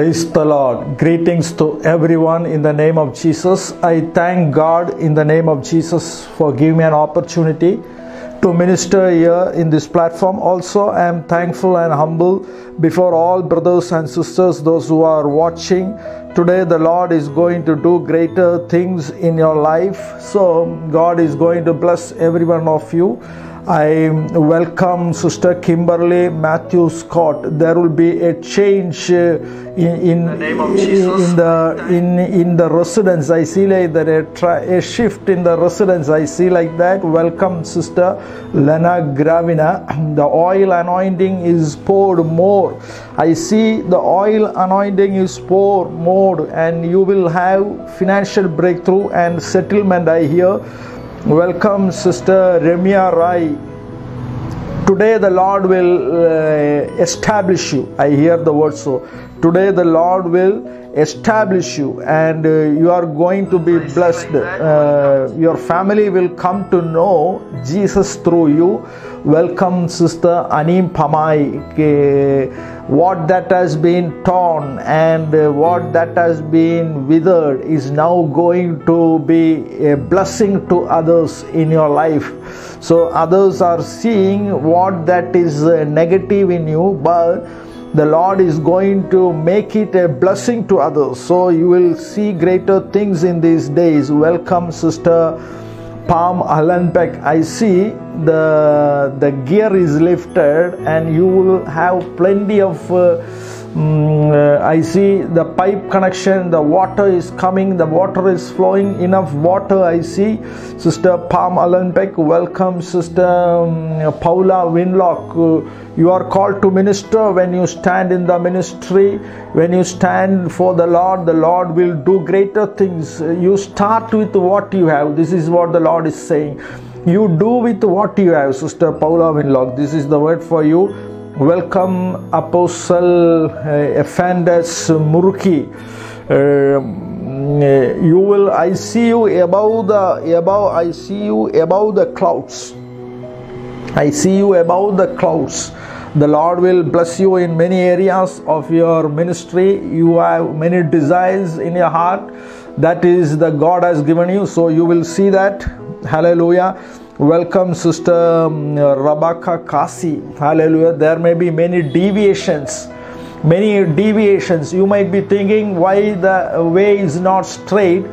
Praise the Lord. Greetings to everyone in the name of Jesus. I thank God in the name of Jesus for giving me an opportunity to minister here in this platform. Also, I am thankful and humble before all brothers and sisters, those who are watching. Today, the Lord is going to do greater things in your life. So, God is going to bless every one of you. I welcome Sister Kimberly Matthew Scott. There will be a change uh, in in, the name of in- Jesus. in the in in the residence. I see like that a, tri- a shift in the residence. I see like that. Welcome, Sister Lena Gravina. The oil anointing is poured more. I see the oil anointing is poured more, and you will have financial breakthrough and settlement. I hear. Welcome, Sister Remia Rai. Today the lord will uh, establish you. I hear the word so today the lord will establish you and uh, you are going to be blessed. Uh, your family will come to know jesus through you. Welcome sister anim pamai what that has been torn and uh, what that has been withered is now going to be a blessing to others in your life. So others are seeing what that is uh, negative in you but the lord is going to make it a blessing to others so you will see greater things in these days welcome sister Palm Allenbeck, I see the the gear is lifted and you will have plenty of. Uh, mm, uh, I see the pipe connection. The water is coming. The water is flowing. Enough water. I see. Sister Palm Allenbeck, welcome. Sister um, Paula Winlock. Uh, you are called to minister when you stand in the ministry. When you stand for the Lord, the Lord will do greater things. You start with what you have. This is what the Lord is saying. You do with what you have, Sister Paula Winlock. This is the word for you. Welcome, Apostle uh, Ephandes Murki. Uh, you will. I see you above the above. I see you above the clouds. I see you above the clouds. The Lord will bless you in many areas of your ministry. You have many desires in your heart. That is the God has given you. So you will see that. Hallelujah. Welcome, Sister um, Rabaka Kasi. Hallelujah. There may be many deviations. Many deviations. You might be thinking why the way is not straight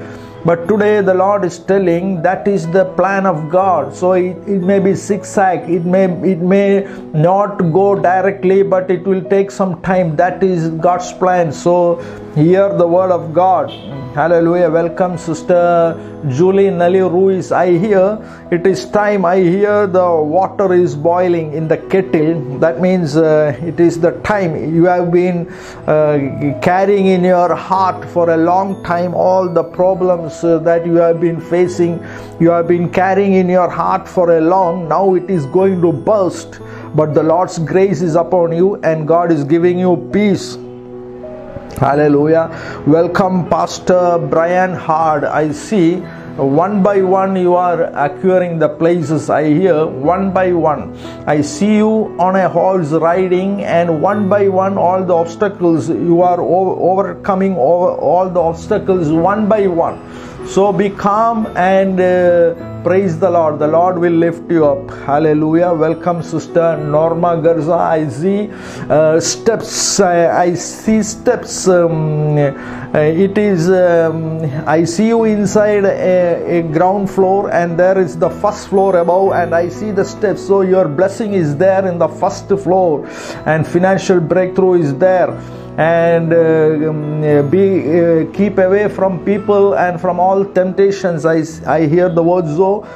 but today the lord is telling that is the plan of god. So it, it may be zigzag. It may it may not go directly but it will take some time. That is god's plan. So hear the word of god. Hallelujah. Welcome sister julie nelly ruiz. I hear it is time i hear the water is boiling in the kettle. That means uh, it is the time you have been uh, carrying in your heart for a long time all the problems uh, that you have been facing. You have been carrying in your heart for a long now it is going to burst. But the lord's grace is upon you and god is giving you peace Hallelujah. Welcome, Pastor Brian Hard. I see one by one you are acquiring the places. I hear one by one. I see you on a horse riding, and one by one, all the obstacles you are overcoming over all the obstacles one by one. So be calm and uh, praise the Lord. The Lord will lift you up. Hallelujah. Welcome, Sister Norma Garza. I see uh, steps. I, I see steps. Um, uh, it is. Um, I see you inside a, a ground floor, and there is the first floor above, and I see the steps. So your blessing is there in the first floor, and financial breakthrough is there and uh, um, be uh, keep away from people and from all temptations. I, I hear the words so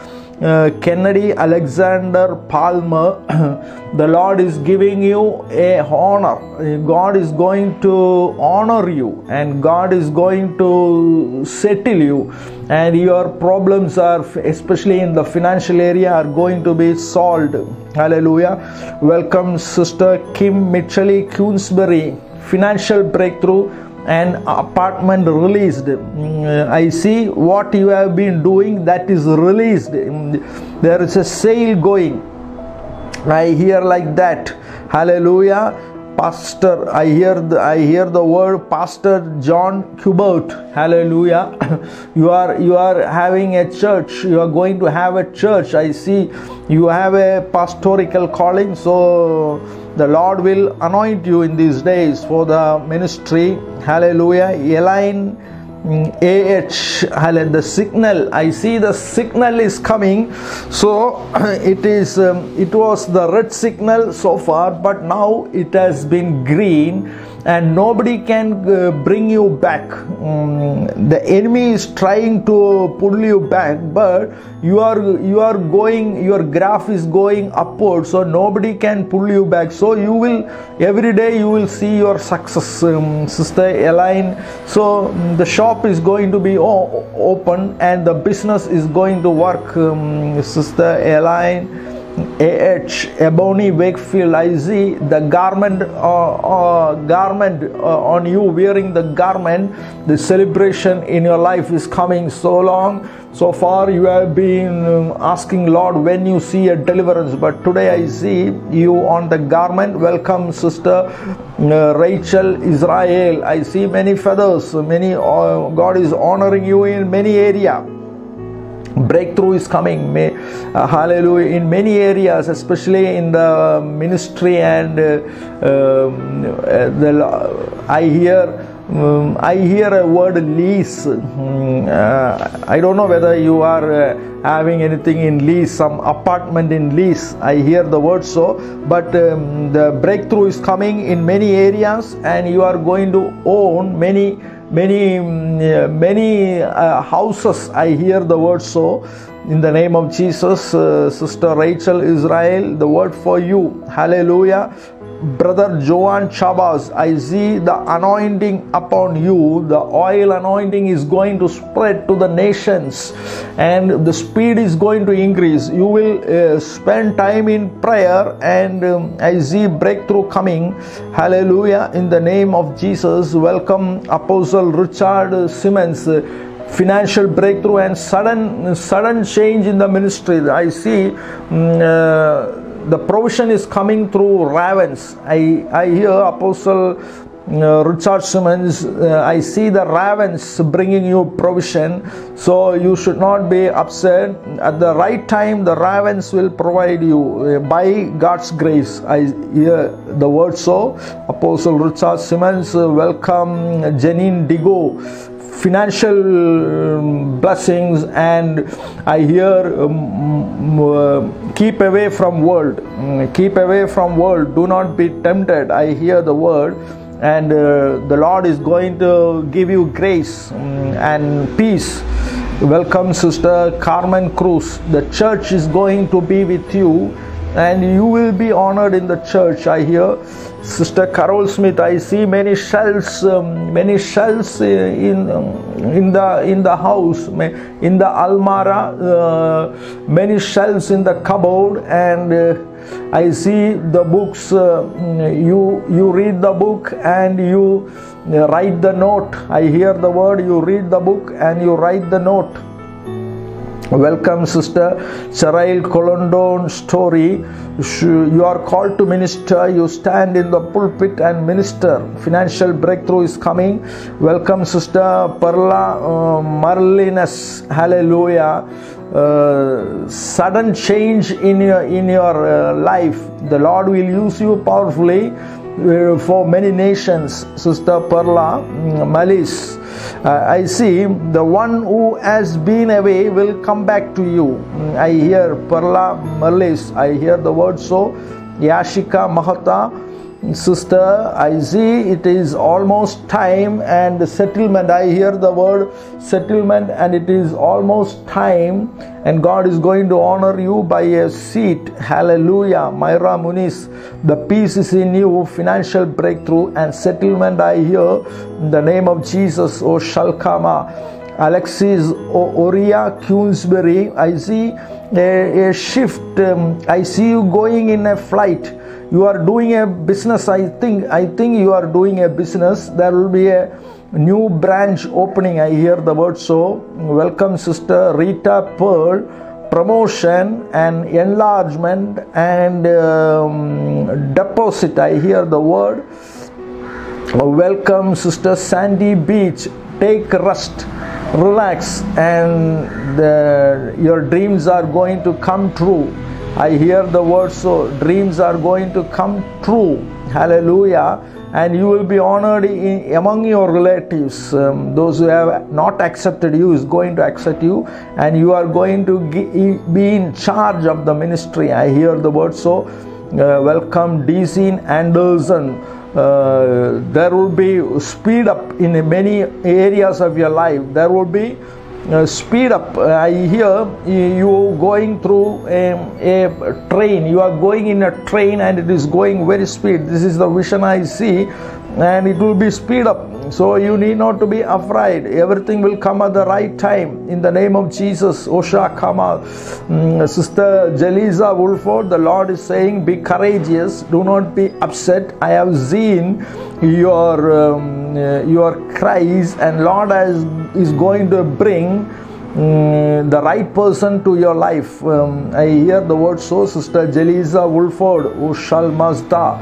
uh, kennedy alexander palmer the lord is giving you a honor. God is going to honor you and god is going to settle you. And your problems are especially in the financial area are going to be solved. Hallelujah. Welcome sister kim mitchell Queensbury financial breakthrough and apartment released Mm, i see what you have been doing that is released Mm, there is a sale going i hear like that hallelujah Pastor, I hear the, I hear the word Pastor John Kubert. Hallelujah. you are you are having a church. You are going to have a church. I see you have a pastoral calling. So the Lord will anoint you in these days for the ministry. Hallelujah. Elaine ah Hallelujah. the signal i see the signal is coming so it is um, it was the red signal so far but now it has been green and nobody can uh, bring you back. Um, the enemy is trying to pull you back but you are you are going your graph is going upward so nobody can pull you back. So you will every day you will see your success um, sister elaine. So um, the shop is going to be open and the business is going to work um, sister elaine AH Ebony Wakefield I see the garment uh, uh, garment uh, on you wearing the garment. The celebration in your life is coming so long. So far you have been um, asking Lord when you see a deliverance? But today I see you on the garment. Welcome sister uh, Rachel Israel. I see many feathers. Many uh, God is honoring you in many area breakthrough is coming may, uh, hallelujah in many areas especially in the ministry and uh, um, uh, the i hear um, I hear a word lease. Um, uh, I don't know whether you are uh, having anything in lease, some apartment in lease. I hear the word so, but um, the breakthrough is coming in many areas, and you are going to own many many many uh, houses i hear the word so in the name of jesus uh, sister rachel israel the word for you. Hallelujah brother Joan Chabas, I see the anointing upon you. The oil anointing is going to spread to the nations and the speed is going to increase. You will uh, spend time in prayer and um, I see breakthrough coming. Hallelujah. In the name of Jesus, welcome Apostle Richard Simmons financial breakthrough and sudden sudden change in the ministry i see um, uh, the provision is coming through ravens i i hear apostle uh, Richard Simmons, uh, I see the ravens bringing you provision, so you should not be upset. At the right time, the ravens will provide you uh, by God's grace. I hear the word so. Apostle Richard Simmons, uh, welcome Janine Digo financial um, blessings and i hear um, uh, keep away from world. Um, keep away from world. Do not be tempted. I hear the word and uh, the lord is going to give you grace um, and peace. Welcome sister carmen cruz. The church is going to be with you and you will be honored in the church i hear. Sister carol smith i see many shells um, many shells in um, in the in the house in the almara uh, many shells in the cupboard. And uh, i see the books uh, you you read the book and you write the note. I hear the word you read the book and you write the note Welcome, Sister Charail Colondon story. You are called to minister. You stand in the pulpit and minister. Financial breakthrough is coming. Welcome, Sister Perla uh. Hallelujah. Uh, sudden change in your in your uh, life. The Lord will use you powerfully uh, for many nations. Sister Perla Malis uh, I see the one who has been away will come back to you. I hear Perla Merlis, I hear the word so. Yashika Mahata, sister, I see it is almost time and settlement. I hear the word settlement and it is almost time, and God is going to honor you by a seat. Hallelujah. Myra Muniz, the peace is in you, financial breakthrough and settlement. I hear in the name of Jesus, O Shalkama. Alexis Oria Queensbury, I see a, a shift. Um, I see you going in a flight you are doing a business i think i think you are doing a business there will be a new branch opening i hear the word so welcome sister rita pearl promotion and enlargement and um, deposit. I hear the word. Welcome, Sister Sandy Beach. Take rest, relax, and the, your dreams are going to come true. I hear the word so dreams are going to come true. Hallelujah and you will be honored in, among your relatives. Um, those who have not accepted you is going to accept you, and you are going to be in charge of the ministry. I hear the word so. Uh, welcome, Dean Anderson. Uh, there will be speed up in many areas of your life. There will be uh, speed up. Uh, I hear you going through a, a, train. You are going in a train and it is going very speed. This is the vision I see, and it will be speed up. So you need not to be afraid. Everything will come at the right time. In the name of Jesus, Osha Kamal, mm, Sister Jeliza Woolford, the Lord is saying, Be courageous, do not be upset. I have seen your um, uh, your cries, and Lord has, is going to bring Mm, the right person to your life. Um, I hear the word so, Sister Jeliza Woolford, Ushal Mazda.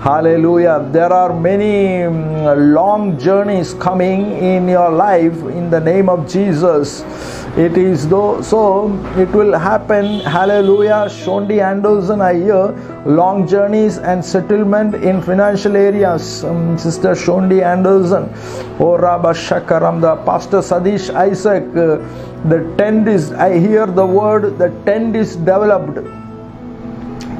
Hallelujah. There are many um, long journeys coming in your life in the name of Jesus. It is though so it will happen. Hallelujah. Shondi Anderson, I hear long journeys and settlement in financial areas. Um, Sister Shondi Anderson, Oh Rabba Shakaram, the Pastor Sadish Isaac. Uh, the tent is i hear the word the tent is developed.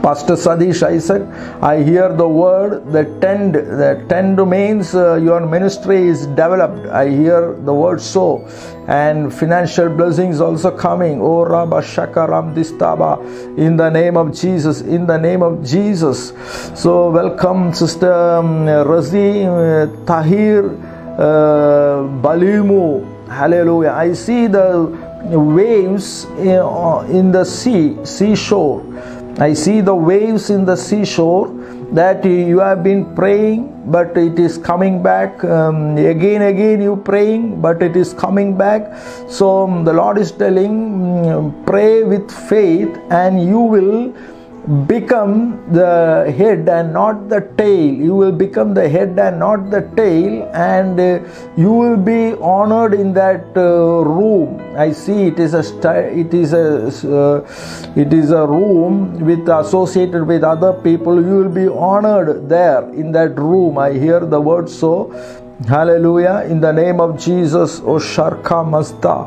Pastor sadish i said i hear the word the tent the tent means uh, your ministry is developed. I hear the word so. And financial blessings also coming. Oh rabba shakaram distaba in the name of jesus in the name of jesus. So welcome sister um, razi uh, tahir uh, balimu Hallelujah. I see the waves in the sea, seashore. I see the waves in the seashore that you have been praying, but it is coming back. Um, again, again, you praying, but it is coming back. So um, the Lord is telling, um, pray with faith, and you will become the head and not the tail. You will become the head and not the tail and uh, you will be honored in that uh, room. I see it is a it is a uh, it is a room with associated with other people. You will be honored there in that room. I hear the word so Hallelujah. In the name of Jesus, O Sharka Masta.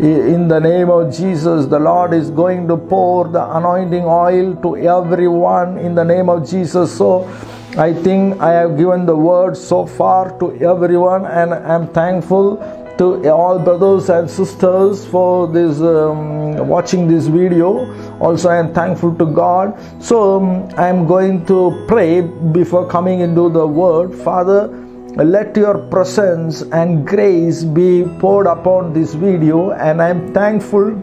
In the name of Jesus, the Lord is going to pour the anointing oil to everyone in the name of Jesus. So I think I have given the word so far to everyone, and I'm thankful to all brothers and sisters for this um, watching this video also i am thankful to god so um, i am going to pray before coming into the word father let your presence and grace be poured upon this video and i am thankful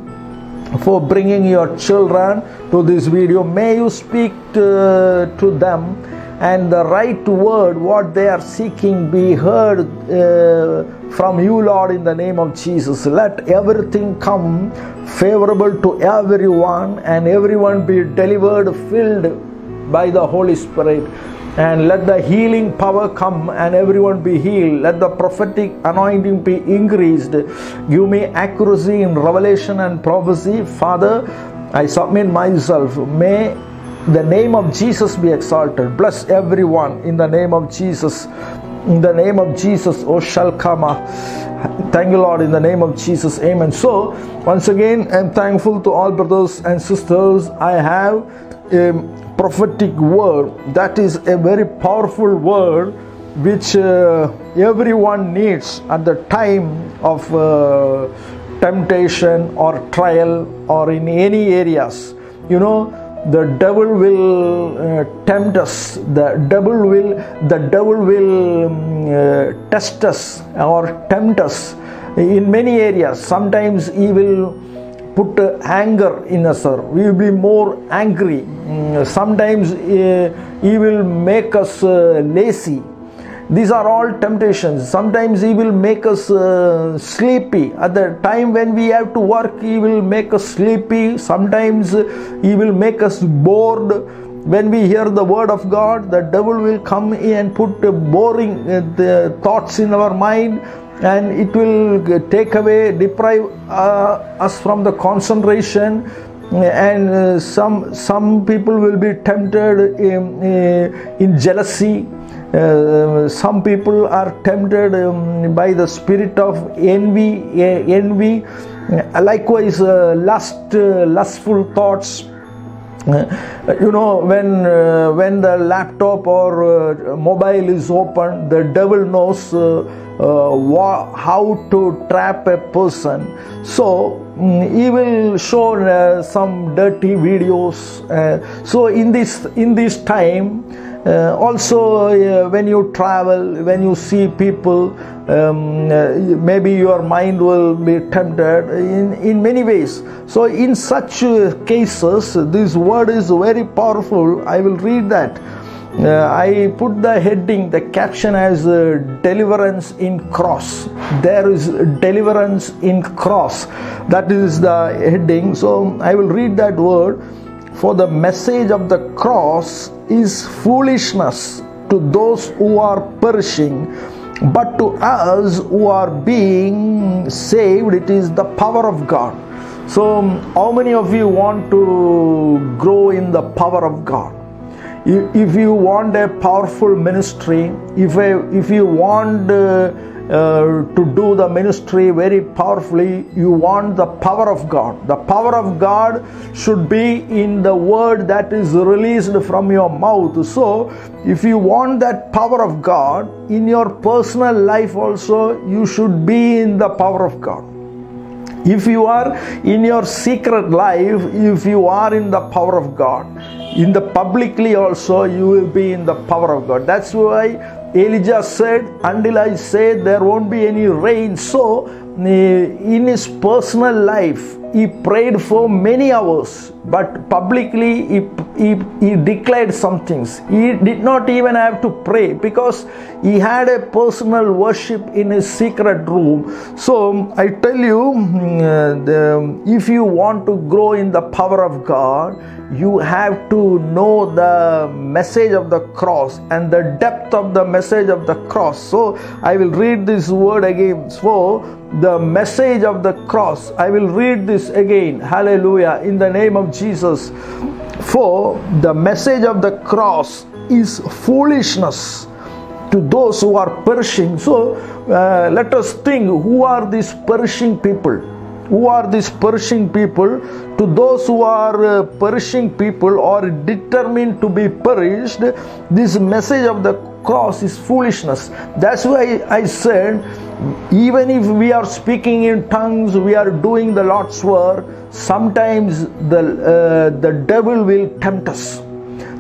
for bringing your children to this video. May you speak to, to them and the right word what they are seeking be heard uh, from you lord in the name of jesus. Let everything come favorable to everyone and everyone be delivered filled by the holy spirit and let the healing power come and everyone be healed. Let the prophetic anointing be increased. Give me accuracy in revelation and prophecy. Father, I submit myself. May the name of Jesus be exalted. Bless everyone in the name of Jesus. In the name of Jesus, O Shalkama. Thank you, Lord, in the name of Jesus. Amen. So, once again, I'm thankful to all brothers and sisters. I have um, prophetic word. That is a very powerful word which uh, everyone needs at the time of uh, temptation or trial or in any areas. You know the devil will uh, tempt us. The devil will the devil will um, uh, test us or tempt us in many areas. Sometimes he will put anger in us sir. We will be more angry. Mm, sometimes uh, he will make us uh, lazy. These are all temptations. Sometimes he will make us uh, sleepy. At the time when we have to work he will make us sleepy. Sometimes he will make us bored when we hear the word of god the devil will come in and put boring uh, thoughts in our mind and it will take away deprive uh, us from the concentration. And uh, some some people will be tempted in, uh, in jealousy. Uh, some people are tempted um, by the spirit of envy uh, envy. Likewise lust lustful thoughts you know when uh, when the laptop or uh, mobile is open the devil knows uh, wha- how to trap a person. So mm, he will show some dirty videos so in this in this time uh, also uh, when you travel when you see people um, uh, maybe your mind will be tempted in, in many ways so in such cases this word is very powerful i will read that uh, I put the heading, the caption as uh, deliverance in cross. There is deliverance in cross. That is the heading. So I will read that word. For the message of the cross is foolishness to those who are perishing, but to us who are being saved, it is the power of God. So, how many of you want to grow in the power of God? If you want a powerful ministry, if, if you want uh, Uh, to do the ministry very powerfully, you want the power of God. The power of God should be in the word that is released from your mouth. So, if you want that power of God in your personal life, also, you should be in the power of God. If you are in your secret life, if you are in the power of God, in the publicly also, you will be in the power of God. That's why Elijah said, Until I say there won't be any rain. So, in his personal life, he prayed for many hours, but publicly he, he, he declared some things. He did not even have to pray because he had a personal worship in his secret room. So, I tell you, mm, the, if you want to grow in the power of God, you have to know the message of the cross and the depth of the message of the cross. So I will read this word again. So the message of the cross, I will read this again. Hallelujah. In the name of Jesus. For the message of the cross is foolishness to those who are perishing. So uh, let us think who are these perishing people? who are these perishing people to those who are uh, perishing people or determined to be perished this message of the cross is foolishness. That's why i said even if we are speaking in tongues we are doing the lord's work sometimes the uh, the devil will tempt us.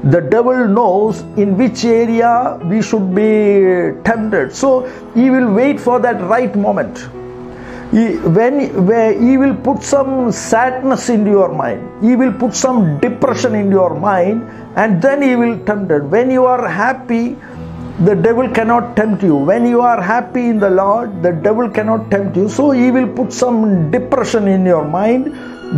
The devil knows in which area we should be tempted. So he will wait for that right moment. He, when where he will put some sadness into your mind he will put some depression in your mind and then he will tempt. It when you are happy the devil cannot tempt you. When you are happy in the lord the devil cannot tempt you. So he will put some depression in your mind.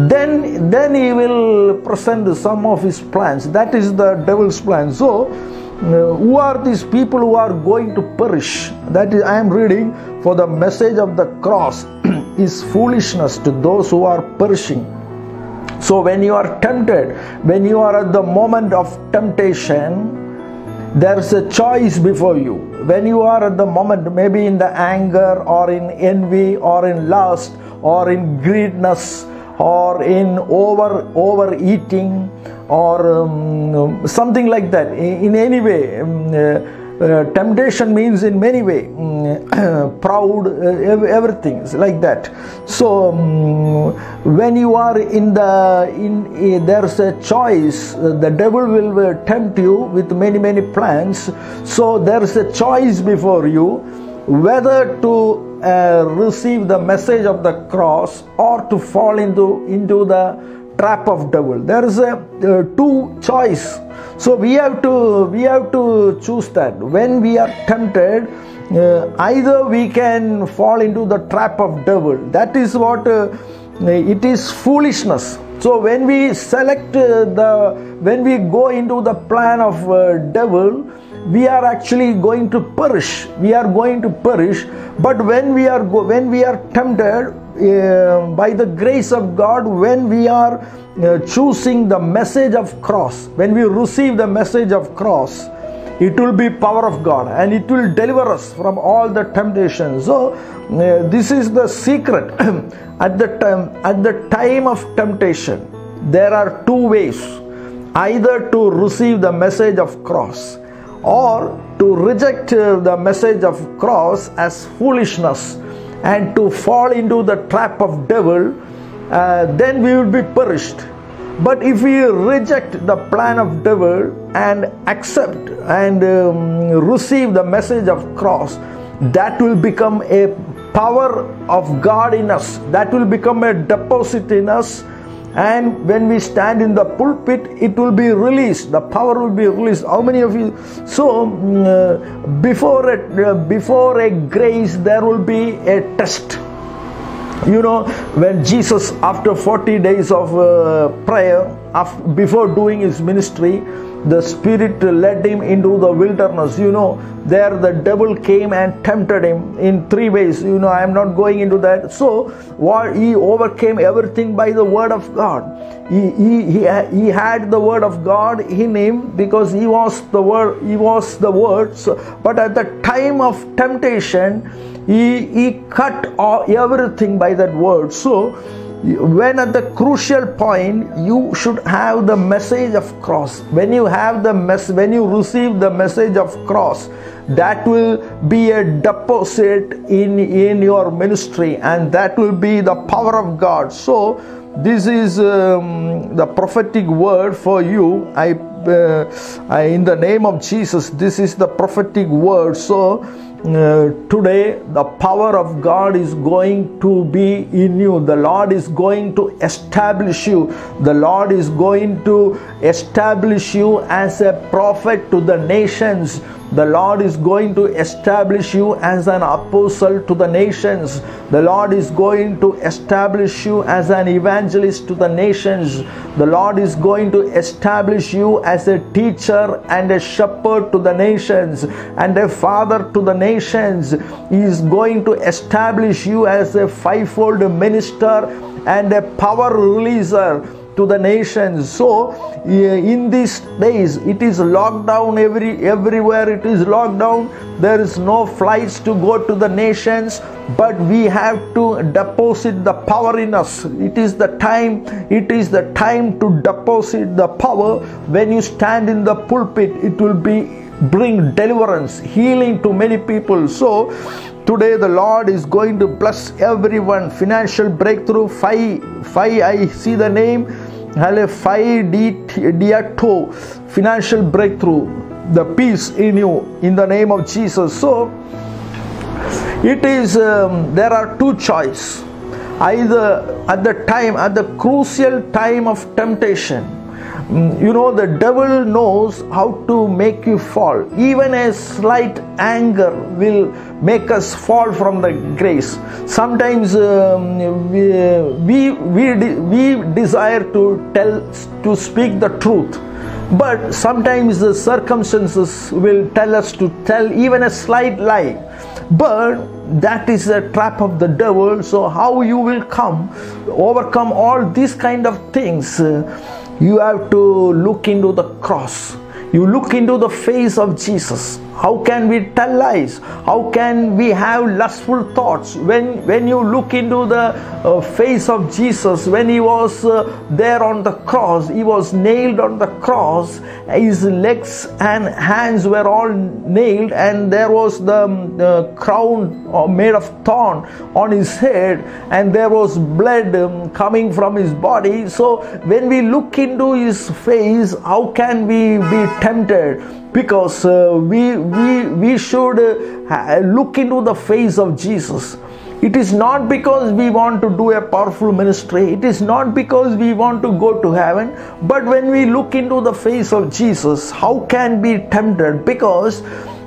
Then then he will present some of his plans. That is the devil's plan. So uh, who are these people who are going to perish? That is i am reading for the message of the cross is foolishness to those who are perishing. So when you are tempted when you are at the moment of temptation there's a choice before you. When you are at the moment maybe in the anger or in envy or in lust or in greediness or in over overeating or um, something like that. In, in any way um, uh, uh, temptation means in many way um, proud uh, everything like that. So um, when you are in the in uh, there's a choice the devil will uh, tempt you with many many plans. So there's a choice before you whether to uh, receive the message of the cross or to fall into into the trap of devil. There is a uh, two choice. So we have to we have to choose that. When we are tempted uh, either we can fall into the trap of devil. That is what uh, it is foolishness. So when we select uh, the when we go into the plan of uh, devil we are actually going to perish. We are going to perish. But when we are go, when we are tempted uh, by the grace of god when we are uh, choosing the message of cross when we receive the message of cross it will be power of god and it will deliver us from all the temptations. So uh, this is the secret. At the time at the time of temptation there are two ways either to receive the message of cross or to reject uh, the message of cross as foolishness and to fall into the trap of devil uh, then we will be perished. But if we reject the plan of devil and accept and um, receive the message of cross that will become a power of god in us. That will become a deposit in us and when we stand in the pulpit it will be released. The power will be released. How many of you? So uh, before a, uh, before a grace there will be a test. You know when jesus after 40 days of uh, prayer after, before doing his ministry the spirit led him into the wilderness. You know there the devil came and tempted him in three ways. You know i am not going into that. So what he overcame everything by the word of god. He, he, he, he had the word of god in him because he was the word he was the word. So, but at the time of temptation he, he cut everything by that word. So when at the crucial point you should have the message of cross. When you have the mess when you receive the message of cross that will be a deposit in in your ministry and that will be the power of god. So this is um, the prophetic word for you. I, uh, I in the name of jesus this is the prophetic word. So uh, today the power of God is going to be in you. The Lord is going to establish you. The Lord is going to establish you as a prophet to the nations. The Lord is going to establish you as an apostle to the nations. The Lord is going to establish you as an evangelist to the nations. The Lord is going to establish you as a teacher and a shepherd to the nations and a father to the nations. He is going to establish you as a fivefold minister and a power releaser to the nations. So eh, in these days it is locked down every everywhere it is locked down. There is no flights to go to the nations but we have to deposit the power in us. It is the time it is the time to deposit the power. When you stand in the pulpit it will be bring deliverance healing to many people. So today the lord is going to bless everyone. Financial breakthrough five five i see the name. Hale five diato financial breakthrough the peace in you in the name of jesus. So it is um, there are two choice. Either at the time at the crucial time of temptation you know the devil knows how to make you fall. Even a slight anger will make us fall from the grace. Sometimes um, we, we we we desire to tell to speak the truth. But sometimes the circumstances will tell us to tell even a slight lie. But that is the trap of the devil. So how you will come overcome all these kind of things you have to look into the cross you look into the face of jesus. How can we tell lies? How can we have lustful thoughts? When when you look into the uh, face of jesus when he was uh, there on the cross he was nailed on the cross his legs and hands were all nailed and there was the um, crown uh, made of thorn on his head and there was blood um, coming from his body. So when we look into his face how can we be tempted because uh, we we we should uh, look into the face of Jesus It is not because we want to do a powerful ministry. It is not because we want to go to heaven. But when we look into the face of Jesus, how can we be tempted? Because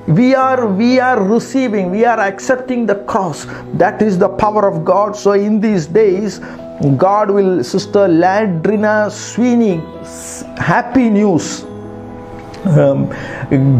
we are we are receiving we are accepting the cross that is the power of god so in these days god will sister ladrina sweeney happy news um,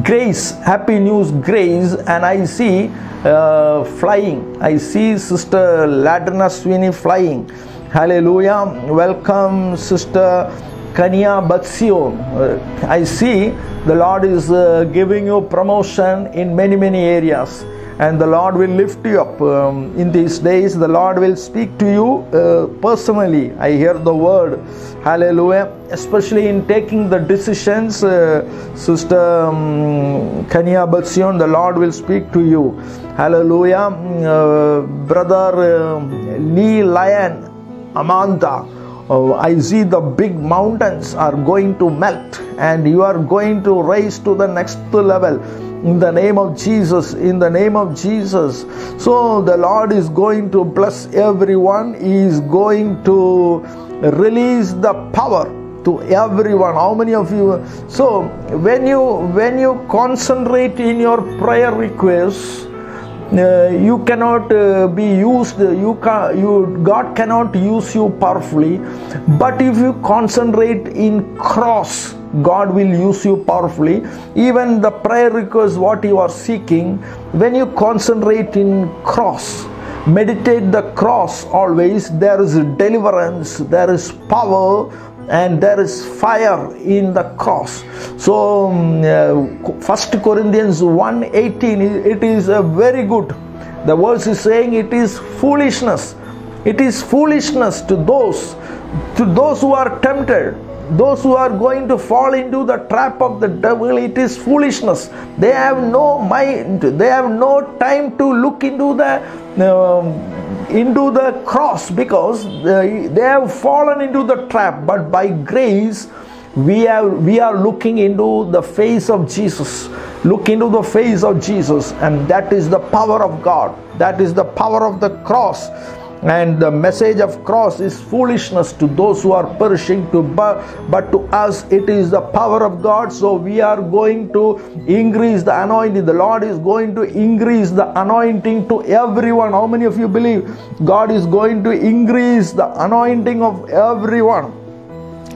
grace happy news grace and i see uh, flying i see sister ladrina sweeney flying hallelujah welcome sister Kania Batsio. Uh, I see the Lord is uh, giving you promotion in many, many areas. And the Lord will lift you up. Um, in these days, the Lord will speak to you uh, personally. I hear the word. Hallelujah. Especially in taking the decisions, uh, Sister um, Kania Batsion, the Lord will speak to you. Hallelujah. Uh, Brother um, Lee Lyon Amanda uh, I see the big mountains are going to melt and you are going to rise to the next level in the name of Jesus. In the name of Jesus. So the Lord is going to bless everyone, He is going to release the power to everyone how many of you so when you when you concentrate in your prayer requests you cannot uh, be used you can you god cannot use you powerfully but if you concentrate in cross god will use you powerfully. Even the prayer request what you are seeking when you concentrate in cross meditate the cross always there is deliverance there is power and there is fire in the cross. So um, uh, first corinthians 1:18 it is a very good. The verse is saying it is foolishness. It is foolishness to those to those who are tempted those who are going to fall into the trap of the devil it is foolishness. They have no mind they have no time to look into the um, into the cross because they, they have fallen into the trap. But by grace we are we are looking into the face of Jesus. Look into the face of Jesus and that is the power of God. That is the power of the cross and the message of cross is foolishness to those who are perishing to but, but to us it is the power of god. So we are going to increase the anointing. The lord is going to increase the anointing to everyone. How many of you believe god is going to increase the anointing of everyone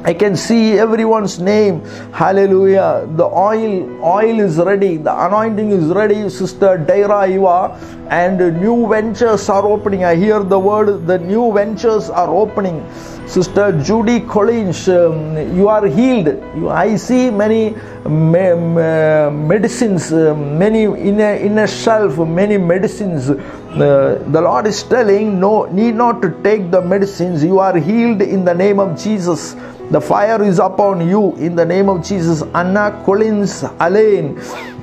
I can see everyone's name. Hallelujah. The oil, oil is ready. The anointing is ready, Sister Daira Iwa. And new ventures are opening. I hear the word, the new ventures are opening. Sister Judy Collins, um, you are healed. You, I see many me, me, medicines, uh, many in a, in a shelf, many medicines. The Lord is telling, no, need not to take the medicines. You are healed in the name of Jesus. The fire is upon you in the name of Jesus. Anna Collins Alain.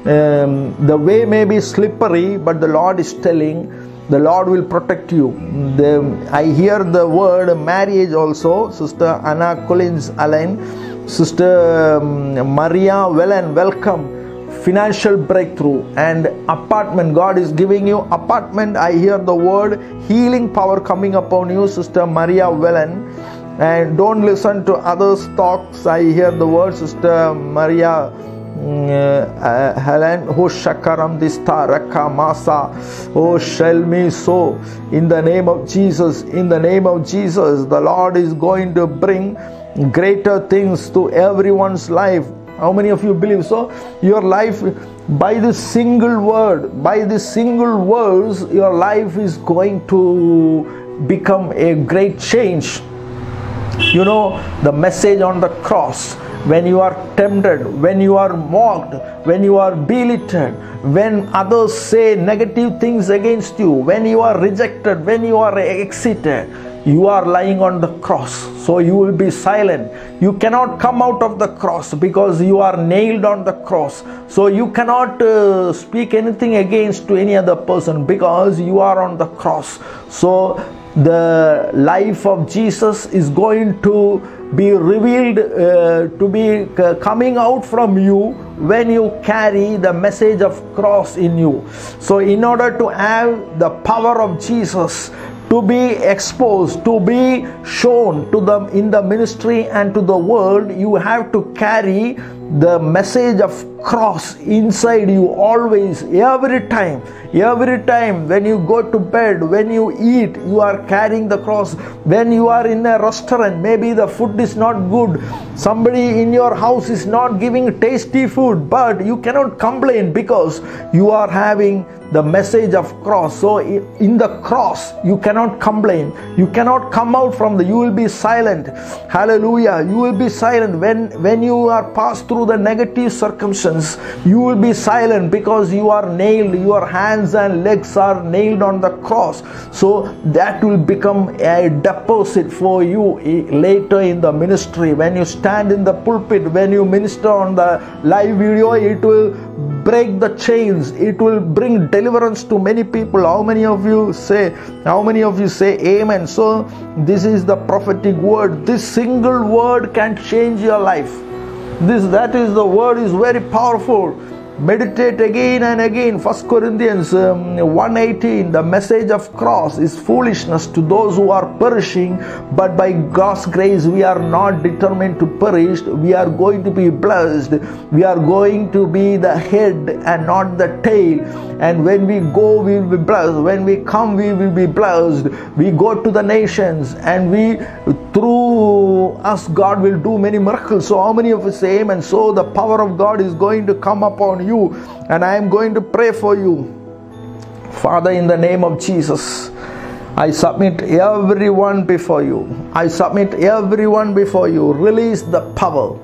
Um, the way may be slippery, but the Lord is telling, the Lord will protect you. The, I hear the word marriage also, Sister Anna Collins Alain. Sister um, Maria Wellen, welcome financial breakthrough and apartment. God is giving you apartment. I hear the word healing power coming upon you sister maria wellen and don't listen to others talks. I hear the word sister maria uh, Helen. Ho shakaram dista masa. Oh shall me so. In the name of Jesus in the name of Jesus the Lord is going to bring greater things to everyone's life how many of you believe so? Your life by this single word by this single words your life is going to become a great change. You know the message on the cross when you are tempted when you are mocked when you are belittled when others say negative things against you when you are rejected when you are exited you are lying on the cross so you will be silent. You cannot come out of the cross because you are nailed on the cross. So you cannot uh, speak anything against to any other person because you are on the cross. So the life of Jesus is going to be revealed uh, to be coming out from you when you carry the message of cross in you. So in order to have the power of jesus to be exposed to be shown to them in the ministry and to the world you have to carry the message of cross inside you always every time every time when you go to bed when you eat you are carrying the cross. When you are in a restaurant maybe the food is not good. Somebody in your house is not giving tasty food but you cannot complain because you are having the message of cross. So in the cross you cannot complain. You cannot come out from the you will be silent. Hallelujah. You will be silent when when you are passed through the negative circumstance you will be silent because you are nailed your hands and legs are nailed on the cross. So that will become a deposit for you eh, later in the ministry. When you stand in the pulpit when you minister on the live video it will break the chains. It will bring deliverance to many people. How many of you say how many of you say amen? So this is the prophetic word. This single word can change your life this that is the word is very powerful meditate again and again. First corinthians um, 118 the message of cross is foolishness to those who are perishing but by god's grace we are not determined to perish. We are going to be blessed. We are going to be the head and not the tail. And when we go we will be blessed. When we come we will be blessed. We go to the nations and we through us god will do many miracles. So how many of us say amen? So the power of god is going to come upon you and i am going to pray for you. Father in the name of jesus I submit everyone before you. I submit everyone before you. Release the power.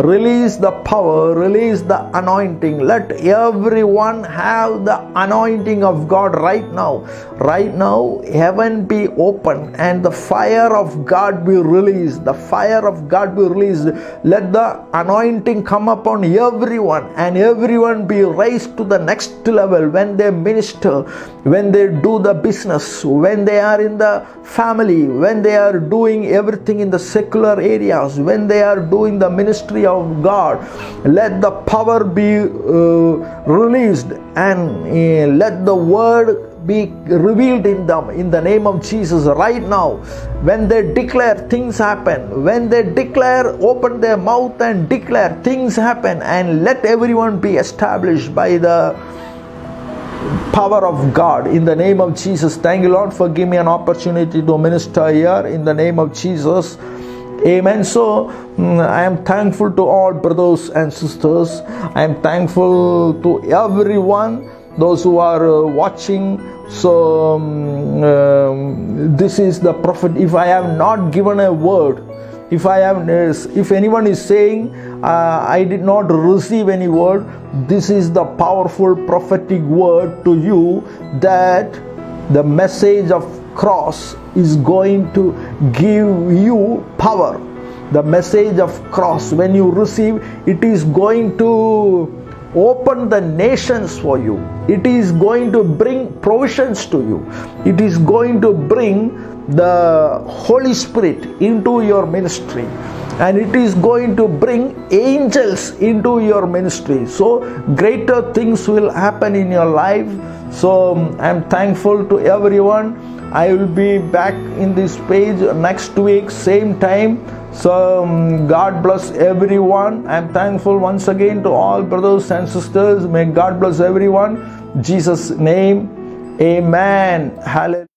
Release the power. Release the anointing. Let everyone have the anointing of God right now. Right now, heaven be open and the fire of God be released. The fire of God be released. Let the anointing come upon everyone and everyone be raised to the next level when they minister, when they do the business, when they are in the family, when they are doing everything in the secular areas, when they are doing the ministry of God, let the power be uh, released and uh, let the word be revealed in them in the name of Jesus right now. When they declare, things happen. When they declare, open their mouth and declare, things happen, and let everyone be established by the power of God in the name of Jesus. Thank you, Lord, for giving me an opportunity to minister here in the name of Jesus. Amen. So mm, I am thankful to all brothers and sisters. I am thankful to everyone, those who are uh, watching. So um, um, this is the prophet. If I have not given a word, if I have, if anyone is saying uh, I did not receive any word, this is the powerful prophetic word to you that the message of cross is going to give you power. The message of cross, when you receive, it is going to open the nations for you. It is going to bring provisions to you. It is going to bring the Holy Spirit into your ministry and it is going to bring angels into your ministry. So, greater things will happen in your life. So, I'm thankful to everyone. I will be back in this page next week, same time. So, um, God bless everyone. I'm thankful once again to all brothers and sisters. May God bless everyone. Jesus' name, Amen. Hallelujah.